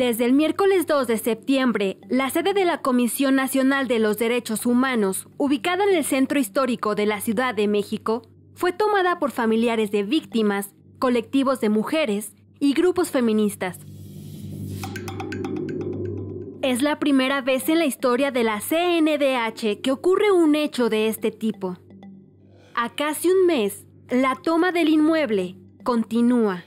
Desde el miércoles 2 de septiembre, la sede de la Comisión Nacional de los Derechos Humanos, ubicada en el centro histórico de la Ciudad de México, fue tomada por familiares de víctimas, colectivos de mujeres y grupos feministas. Es la primera vez en la historia de la CNDH que ocurre un hecho de este tipo. A casi un mes, la toma del inmueble continúa.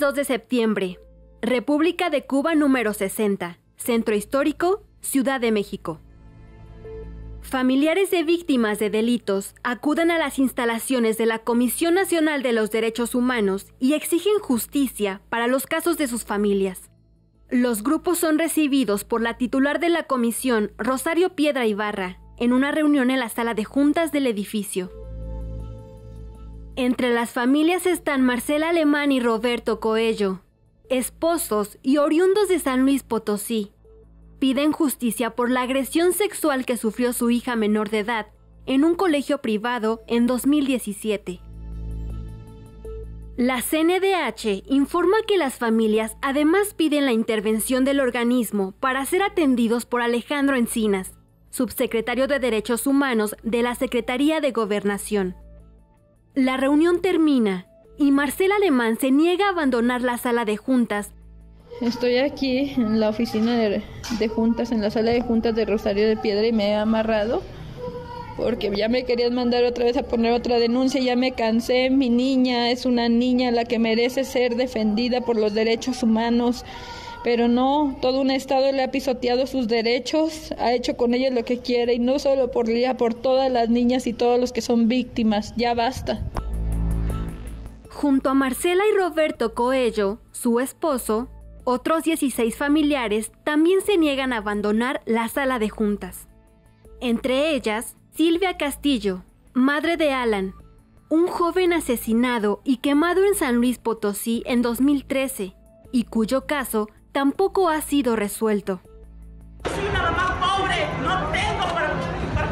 Miércoles 2 de septiembre. República de Cuba número 60. Centro Histórico, Ciudad de México. Familiares de víctimas de delitos acuden a las instalaciones de la Comisión Nacional de los Derechos Humanos y exigen justicia para los casos de sus familias. Los grupos son recibidos por la titular de la comisión, Rosario Piedra Ibarra, en una reunión en la sala de juntas del edificio. Entre las familias están Marcela Alemán y Roberto Coello, esposos y oriundos de San Luis Potosí. Piden justicia por la agresión sexual que sufrió su hija menor de edad en un colegio privado en 2017. La CNDH informa que las familias además piden la intervención del organismo para ser atendidos por Alejandro Encinas, subsecretario de Derechos Humanos de la Secretaría de Gobernación. La reunión termina y Marcela Alemán se niega a abandonar la sala de juntas. Estoy aquí en la oficina de, juntas, en la sala de juntas de Rosario de Piedra y me he amarrado porque ya me querían mandar otra vez a poner otra denuncia, ya me cansé, mi niña es una niña la que merece ser defendida por los derechos humanos pero no, todo un Estado le ha pisoteado sus derechos, ha hecho con ella lo que quiere y no solo por ella, por todas las niñas y todos los que son víctimas, ya basta. Junto a Marcela y Roberto Coello, su esposo, otros 16 familiares también se niegan a abandonar la sala de juntas. Entre ellas, Silvia Castillo, madre de Alan, un joven asesinado y quemado en San Luis Potosí en 2013, y cuyo caso tampoco ha sido resuelto. Soy una mamá pobre, no tengo para,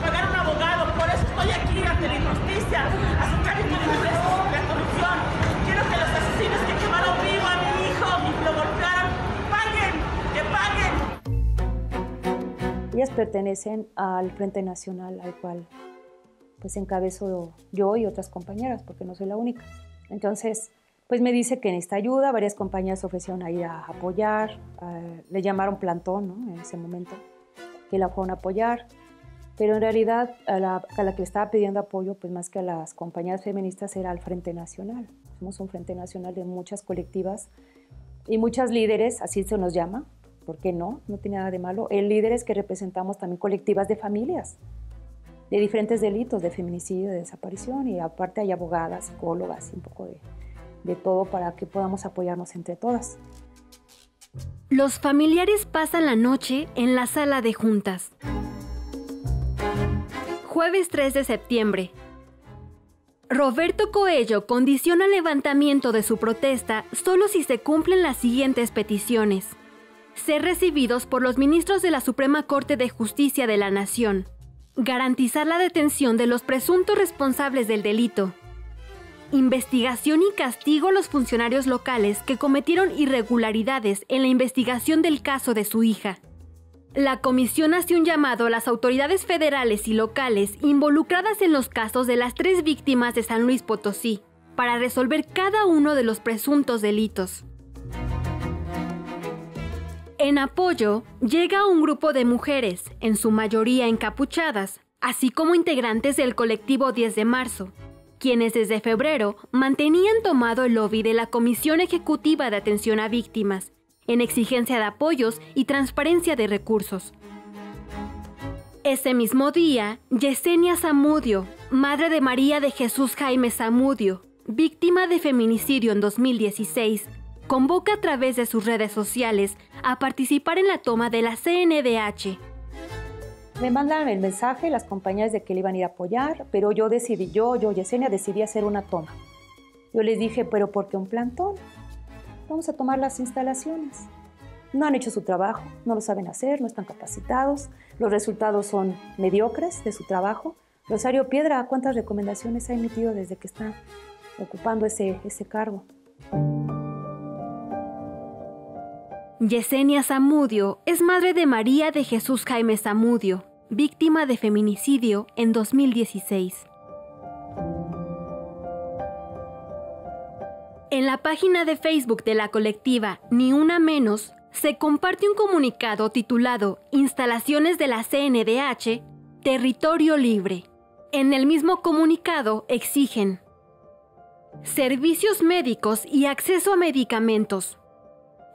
pagar un abogado, por eso estoy aquí ante la injusticia, a su cargo de la corrupción. Quiero que los asesinos que quemaron vivo a mi hijo y lo golpearon, paguen, que paguen. Ellas pertenecen al Frente Nacional al cual pues encabezo yo y otras compañeras, porque no soy la única. Entonces, pues me dice que necesita ayuda, varias compañías ofrecieron ahí a apoyar, le llamaron plantón en ese momento, que la fueron a apoyar, pero en realidad a la, a la, que le estaba pidiendo apoyo, pues más que a las compañías feministas, era al Frente Nacional. Somos un Frente Nacional de muchas colectivas y muchas líderes, así se nos llama, ¿por qué no? No tiene nada de malo. El líderes que representamos también colectivas de familias, de diferentes delitos, de feminicidio, de desaparición, y aparte hay abogadas, psicólogas y un poco de de todo para que podamos apoyarnos entre todas. Los familiares pasan la noche en la sala de juntas. Jueves 3 de septiembre. Roberto Coello condiciona el levantamiento de su protesta solo si se cumplen las siguientes peticiones. Ser recibidos por los ministros de la Suprema Corte de Justicia de la Nación. Garantizar la detención de los presuntos responsables del delito investigación y castigo a los funcionarios locales que cometieron irregularidades en la investigación del caso de su hija. La comisión hace un llamado a las autoridades federales y locales involucradas en los casos de las tres víctimas de San Luis Potosí para resolver cada uno de los presuntos delitos. En apoyo, llega un grupo de mujeres, en su mayoría encapuchadas, así como integrantes del colectivo 10 de marzo, quienes desde febrero mantenían tomado el lobby de la Comisión Ejecutiva de Atención a Víctimas, en exigencia de apoyos y transparencia de recursos. Ese mismo día, Yesenia Zamudio, madre de María de Jesús Jaime Zamudio, víctima de feminicidio en 2016, convoca a través de sus redes sociales a participar en la toma de la CNDH me mandan el mensaje las compañías de que le iban a ir a apoyar, pero yo decidí, yo, yo, Yesenia, decidí hacer una toma. Yo les dije, pero ¿por qué un plantón? Vamos a tomar las instalaciones. No han hecho su trabajo, no lo saben hacer, no están capacitados, los resultados son mediocres de su trabajo. Rosario Piedra, ¿cuántas recomendaciones ha emitido desde que está ocupando ese, ese cargo? Yesenia Zamudio es madre de María de Jesús Jaime Zamudio, víctima de feminicidio en 2016. En la página de Facebook de la colectiva Ni Una Menos se comparte un comunicado titulado Instalaciones de la CNDH, Territorio Libre. En el mismo comunicado exigen servicios médicos y acceso a medicamentos,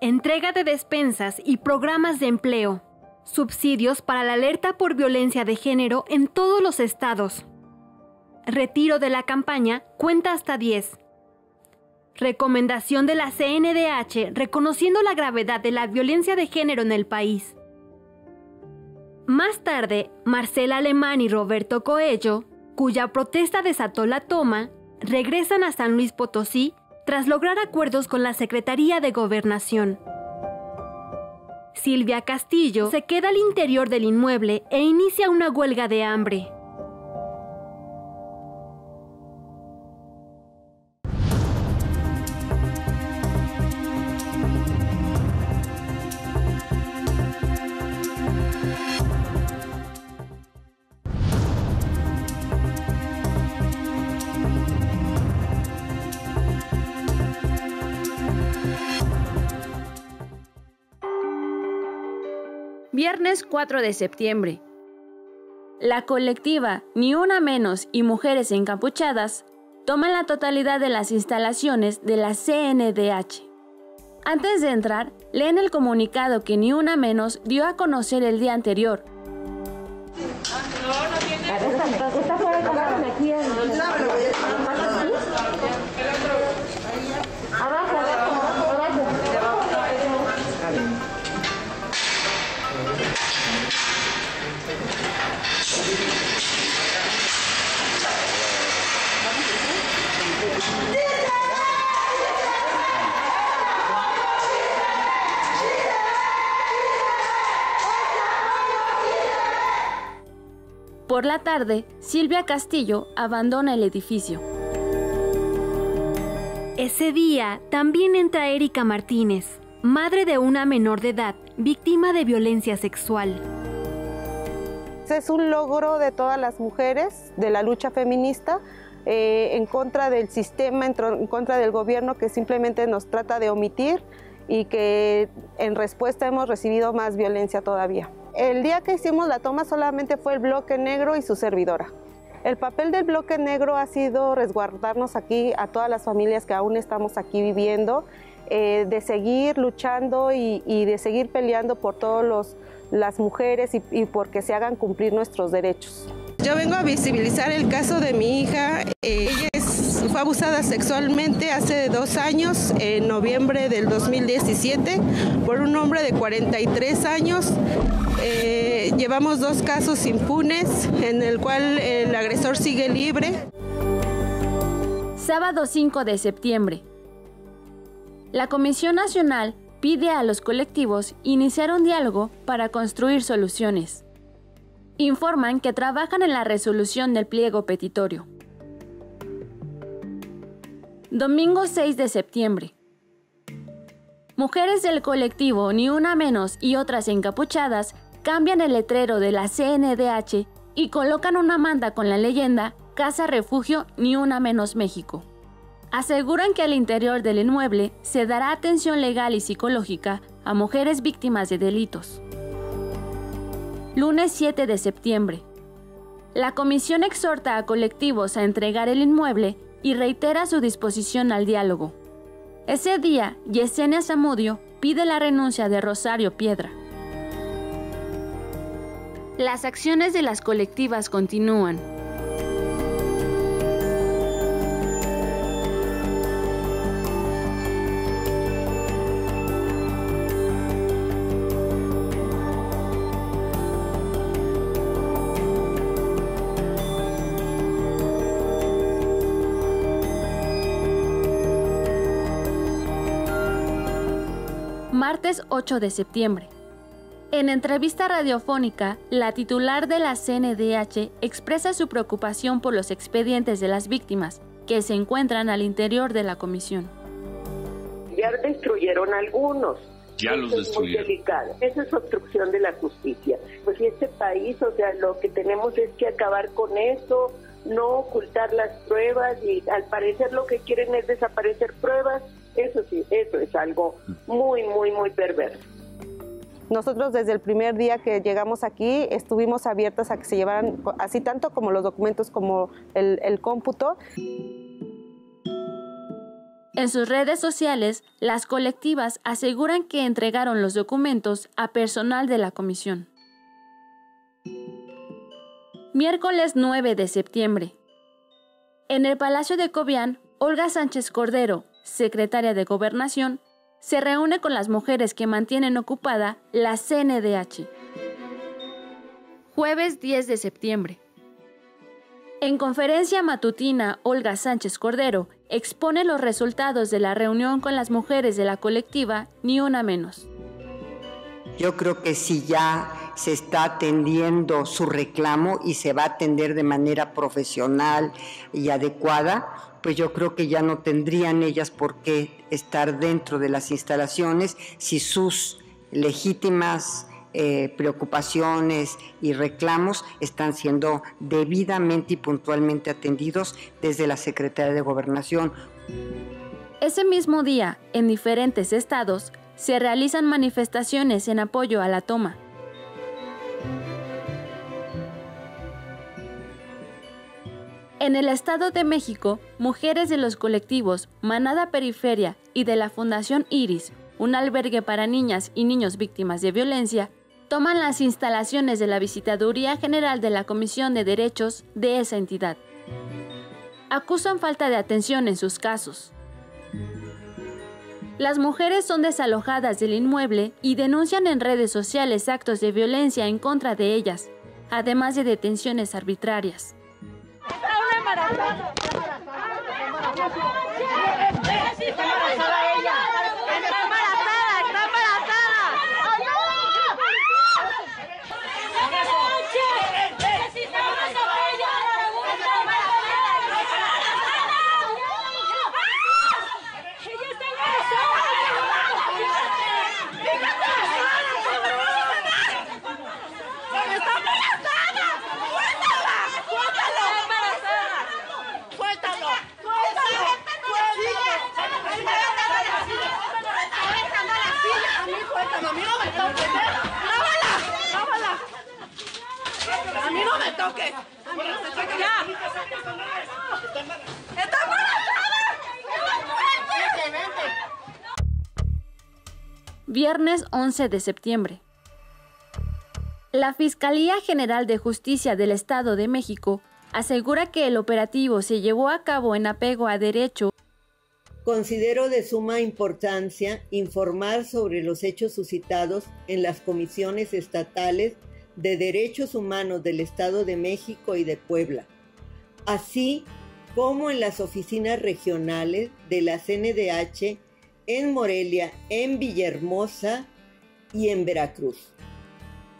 entrega de despensas y programas de empleo, subsidios para la alerta por violencia de género en todos los estados, retiro de la campaña cuenta hasta 10, Recomendación de la CNDH reconociendo la gravedad de la violencia de género en el país. Más tarde, Marcela Alemán y Roberto Coello, cuya protesta desató la toma, regresan a San Luis Potosí tras lograr acuerdos con la Secretaría de Gobernación. Silvia Castillo se queda al interior del inmueble e inicia una huelga de hambre. Viernes 4 de septiembre. La colectiva Ni Una Menos y Mujeres Encapuchadas toman la totalidad de las instalaciones de la CNDH. Antes de entrar, leen el comunicado que Ni Una Menos dio a conocer el día anterior. Por la tarde, Silvia Castillo abandona el edificio. Ese día también entra Erika Martínez, madre de una menor de edad, víctima de violencia sexual. Es un logro de todas las mujeres de la lucha feminista eh, en contra del sistema, en contra del gobierno que simplemente nos trata de omitir y que en respuesta hemos recibido más violencia todavía. El día que hicimos la toma solamente fue el bloque negro y su servidora. El papel del bloque negro ha sido resguardarnos aquí a todas las familias que aún estamos aquí viviendo, eh, de seguir luchando y, de seguir peleando por todas las mujeres y, y por que se hagan cumplir nuestros derechos. Yo vengo a visibilizar el caso de mi hija. Eh, ella fue abusada sexualmente hace dos años, en noviembre del 2017, por un hombre de 43 años. Eh, llevamos dos casos impunes en el cual el agresor sigue libre. Sábado 5 de septiembre. La Comisión Nacional pide a los colectivos iniciar un diálogo para construir soluciones. Informan que trabajan en la resolución del pliego petitorio. Domingo 6 de septiembre. Mujeres del colectivo Ni Una Menos y otras encapuchadas cambian el letrero de la CNDH y colocan una manda con la leyenda Casa Refugio Ni Una Menos México. Aseguran que al interior del inmueble se dará atención legal y psicológica a mujeres víctimas de delitos. Lunes 7 de septiembre. La comisión exhorta a colectivos a entregar el inmueble y reitera su disposición al diálogo. Ese día, Yesenia Zamudio pide la renuncia de Rosario Piedra. Las acciones de las colectivas continúan. Martes 8 de septiembre. En entrevista radiofónica, la titular de la CNDH expresa su preocupación por los expedientes de las víctimas que se encuentran al interior de la comisión. Ya destruyeron algunos. Ya los destruyeron. Esa es obstrucción de la justicia. Pues si este país, o sea, lo que tenemos es que acabar con eso, no ocultar las pruebas y al parecer lo que quieren es desaparecer pruebas. Eso sí, eso es algo muy, muy, muy perverso. Nosotros desde el primer día que llegamos aquí estuvimos abiertas a que se llevaran así tanto como los documentos como el, el cómputo. En sus redes sociales, las colectivas aseguran que entregaron los documentos a personal de la comisión. Miércoles 9 de septiembre. En el Palacio de Cobián, Olga Sánchez Cordero, secretaria de Gobernación, se reúne con las mujeres que mantienen ocupada la CNDH. Jueves 10 de septiembre. En conferencia matutina, Olga Sánchez Cordero expone los resultados de la reunión con las mujeres de la colectiva Ni Una Menos. Yo creo que si ya se está atendiendo su reclamo y se va a atender de manera profesional y adecuada, pues yo creo que ya no tendrían ellas por qué estar dentro de las instalaciones si sus legítimas eh, preocupaciones y reclamos están siendo debidamente y puntualmente atendidos desde la Secretaría de Gobernación. Ese mismo día, en diferentes estados, se realizan manifestaciones en apoyo a la toma. En el Estado de México, mujeres de los colectivos Manada Periferia y de la Fundación Iris, un albergue para niñas y niños víctimas de violencia, toman las instalaciones de la Visitaduría General de la Comisión de Derechos de esa entidad. Acusan falta de atención en sus casos. Las mujeres son desalojadas del inmueble y denuncian en redes sociales actos de violencia en contra de ellas, además de detenciones arbitrarias embarazada. Está embarazada. Viernes 11 de septiembre. La Fiscalía General de Justicia del Estado de México asegura que el operativo se llevó a cabo en apego a derecho. Considero de suma importancia informar sobre los hechos suscitados en las comisiones estatales de Derechos Humanos del Estado de México y de Puebla, así como en las oficinas regionales de la CNDH en Morelia, en Villahermosa y en Veracruz.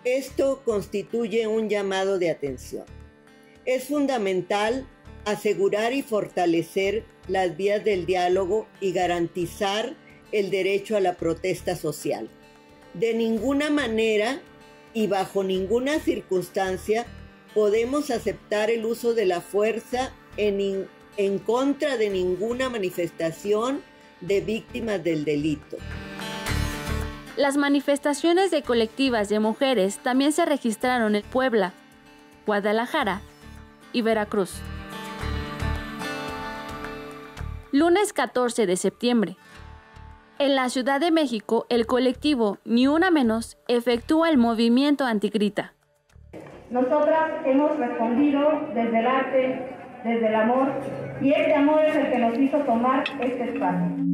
Esto constituye un llamado de atención. Es fundamental asegurar y fortalecer las vías del diálogo y garantizar el derecho a la protesta social. De ninguna manera y bajo ninguna circunstancia podemos aceptar el uso de la fuerza en, en contra de ninguna manifestación de víctimas del delito. Las manifestaciones de colectivas de mujeres también se registraron en Puebla, Guadalajara y Veracruz. Lunes 14 de septiembre. En la Ciudad de México, el colectivo Ni Una Menos efectúa el movimiento antigrita. Nosotras hemos respondido desde el arte, desde el amor, y este amor es el que nos hizo tomar este espacio.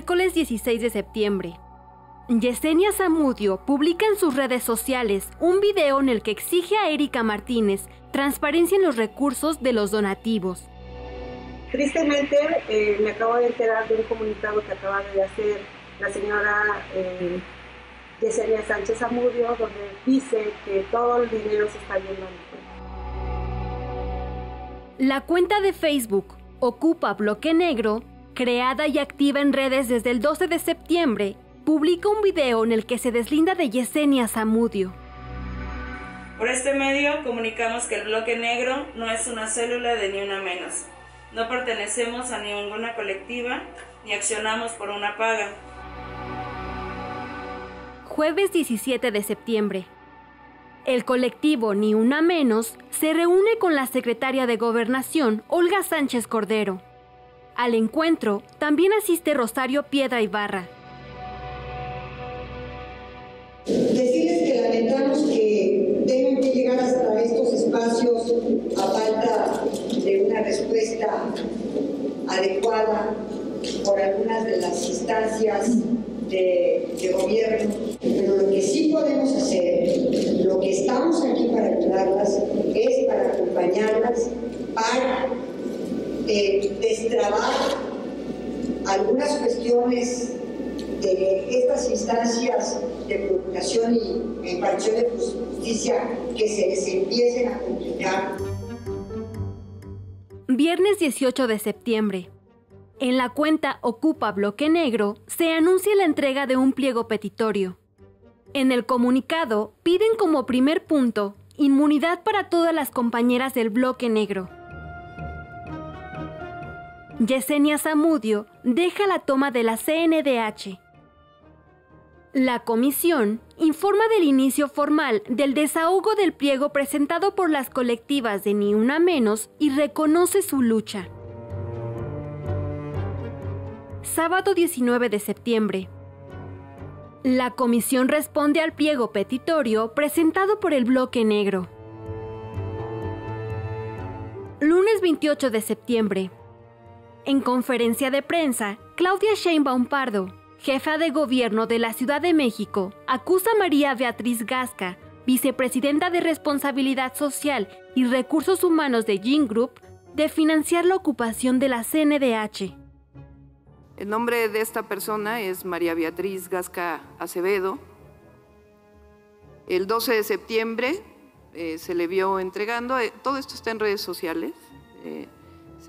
Miércoles 16 de septiembre. Yesenia Zamudio publica en sus redes sociales un video en el que exige a Erika Martínez transparencia en los recursos de los donativos. Tristemente, eh, me acabo de enterar de un comunicado que acaba de hacer la señora eh, Yesenia Sánchez Zamudio, donde dice que todo el dinero se está yendo a mi La cuenta de Facebook Ocupa Bloque Negro, creada y activa en redes desde el 12 de septiembre, publica un video en el que se deslinda de Yesenia Zamudio. Por este medio comunicamos que el bloque negro no es una célula de ni una menos. No pertenecemos a ninguna colectiva ni accionamos por una paga. Jueves 17 de septiembre. El colectivo Ni Una Menos se reúne con la secretaria de Gobernación, Olga Sánchez Cordero. Al encuentro también asiste Rosario Piedra Ibarra, Decirles que lamentamos que tengan que llegar hasta estos espacios a falta de una respuesta adecuada por algunas de las instancias de, de, gobierno, pero lo que sí podemos hacer, lo que estamos aquí para ayudarlas, es para acompañarlas, para eh, destrabar algunas cuestiones de estas instancias de procuración y impartición de justicia que se les empiecen a complicar. Viernes 18 de septiembre. En la cuenta Ocupa Bloque Negro se anuncia la entrega de un pliego petitorio. En el comunicado piden como primer punto inmunidad para todas las compañeras del Bloque Negro. Yesenia Zamudio deja la toma de la CNDH la comisión informa del inicio formal del desahogo del pliego presentado por las colectivas de Ni Una Menos y reconoce su lucha. Sábado 19 de septiembre. La comisión responde al pliego petitorio presentado por el Bloque Negro. Lunes 28 de septiembre. En conferencia de prensa, Claudia Sheinbaum Pardo, jefa de gobierno de la Ciudad de México, acusa a María Beatriz Gasca, vicepresidenta de Responsabilidad Social y Recursos Humanos de Gin Group, de financiar la ocupación de la CNDH. El nombre de esta persona es María Beatriz Gasca Acevedo. El 12 de septiembre eh, se le vio entregando, eh, todo esto está en redes sociales, eh,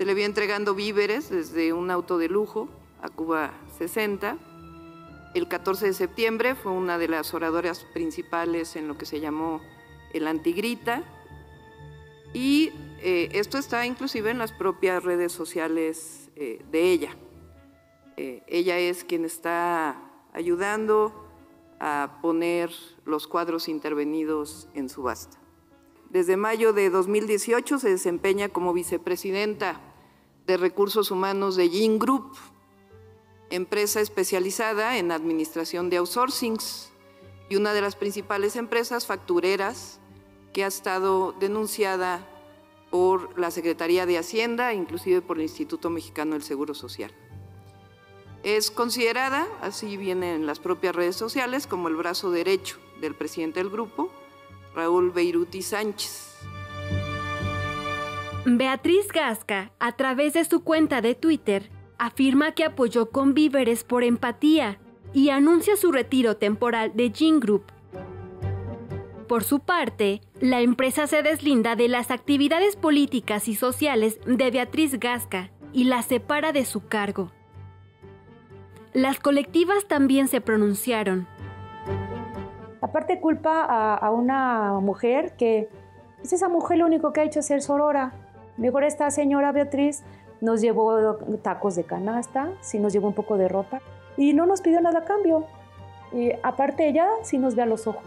se le vio entregando víveres desde un auto de lujo a Cuba 60 el 14 de septiembre fue una de las oradoras principales en lo que se llamó el Antigrita. Y eh, esto está inclusive en las propias redes sociales eh, de ella. Eh, ella es quien está ayudando a poner los cuadros intervenidos en subasta. Desde mayo de 2018 se desempeña como vicepresidenta de Recursos Humanos de Yin Group, empresa especializada en administración de outsourcings y una de las principales empresas factureras que ha estado denunciada por la Secretaría de Hacienda, inclusive por el Instituto Mexicano del Seguro Social. Es considerada, así viene en las propias redes sociales, como el brazo derecho del presidente del grupo, Raúl Beiruti Sánchez. Beatriz Gasca, a través de su cuenta de Twitter, afirma que apoyó con víveres por empatía y anuncia su retiro temporal de Gin Group. Por su parte, la empresa se deslinda de las actividades políticas y sociales de Beatriz Gasca y la separa de su cargo. Las colectivas también se pronunciaron. Aparte culpa a, una mujer que es esa mujer lo único que ha hecho es ser sorora. Mejor esta señora Beatriz nos llevó tacos de canasta, sí nos llevó un poco de ropa y no nos pidió nada a cambio. Y aparte ella sí nos ve a los ojos.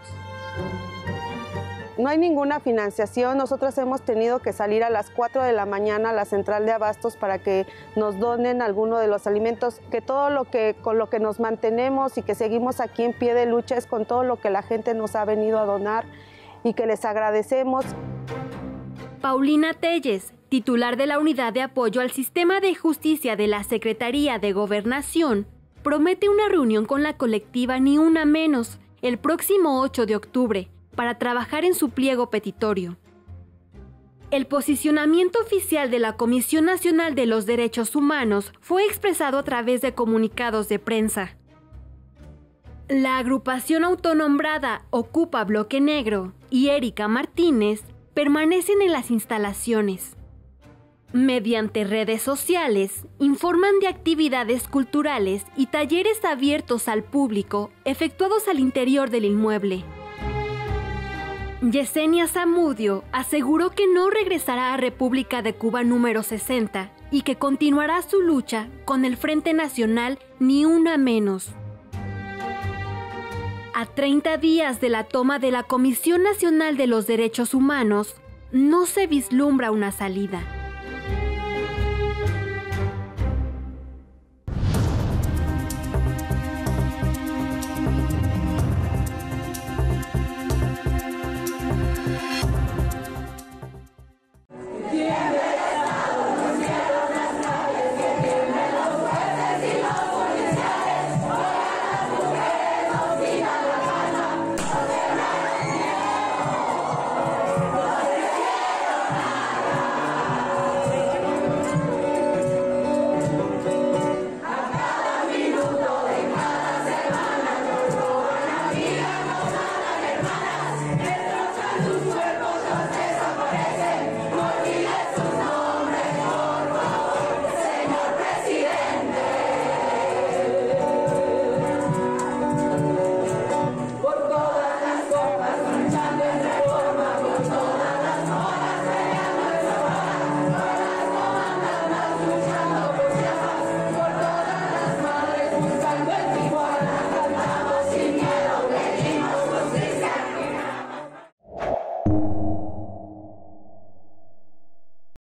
No hay ninguna financiación, nosotros hemos tenido que salir a las 4 de la mañana a la central de abastos para que nos donen alguno de los alimentos, que todo lo que con lo que nos mantenemos y que seguimos aquí en pie de lucha es con todo lo que la gente nos ha venido a donar y que les agradecemos. Paulina Telles, titular de la Unidad de Apoyo al Sistema de Justicia de la Secretaría de Gobernación, promete una reunión con la colectiva Ni Una Menos el próximo 8 de octubre para trabajar en su pliego petitorio. El posicionamiento oficial de la Comisión Nacional de los Derechos Humanos fue expresado a través de comunicados de prensa. La agrupación autonombrada Ocupa Bloque Negro y Erika Martínez permanecen en las instalaciones. Mediante redes sociales, informan de actividades culturales y talleres abiertos al público efectuados al interior del inmueble. Yesenia Zamudio aseguró que no regresará a República de Cuba número 60 y que continuará su lucha con el Frente Nacional Ni Una Menos. A 30 días de la toma de la Comisión Nacional de los Derechos Humanos, no se vislumbra una salida.